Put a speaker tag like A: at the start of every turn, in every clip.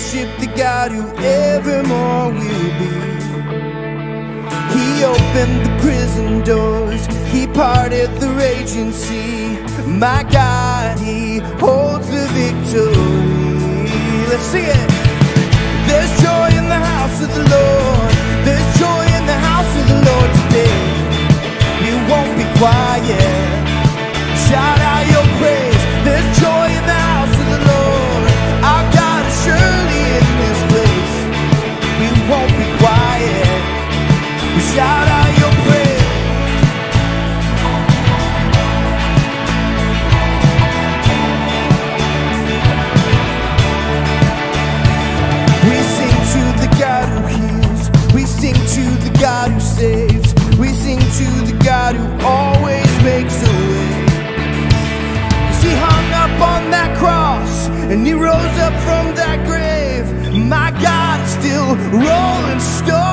A: worship the God who evermore will be. He opened the prison doors, He parted the raging sea. My God, He holds the victory. Let's sing it. There's joy in the house of the Lord. and he rose up from that grave. My God still rolling stone.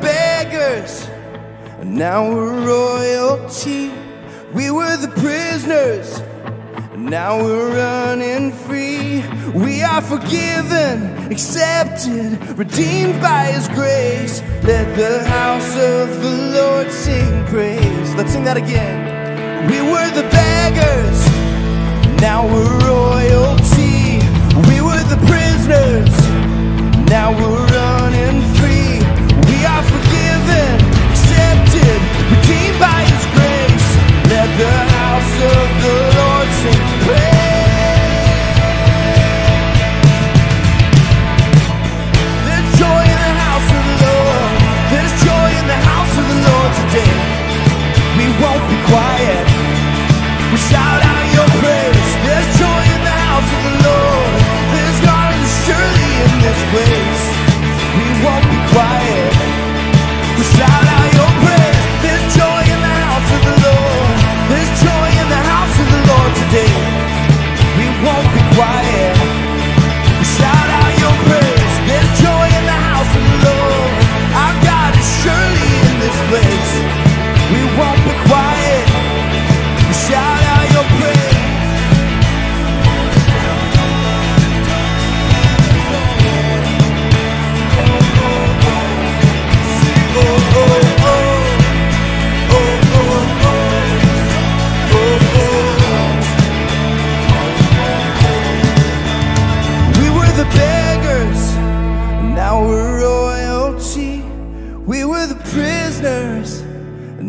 A: beggars, and now we're royalty. We were the prisoners, and now we're running free. We are forgiven, accepted, redeemed by His grace. Let the house of the Lord sing praise. Let's sing that again. We were the beggars, now we're royalty. We were the prisoners, now we're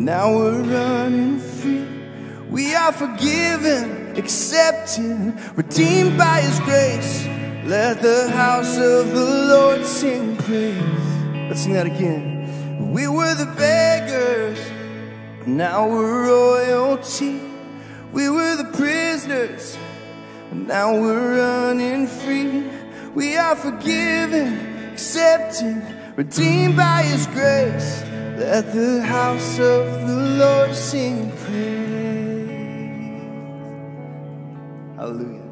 A: now we're running free. We are forgiven, accepted, redeemed by His grace. Let the house of the Lord sing praise. Let's sing that again. We were the beggars, now we're royalty. We were the prisoners, now we're running free. We are forgiven, accepted, redeemed by His grace. Let the house of the Lord sing praise. Hallelujah.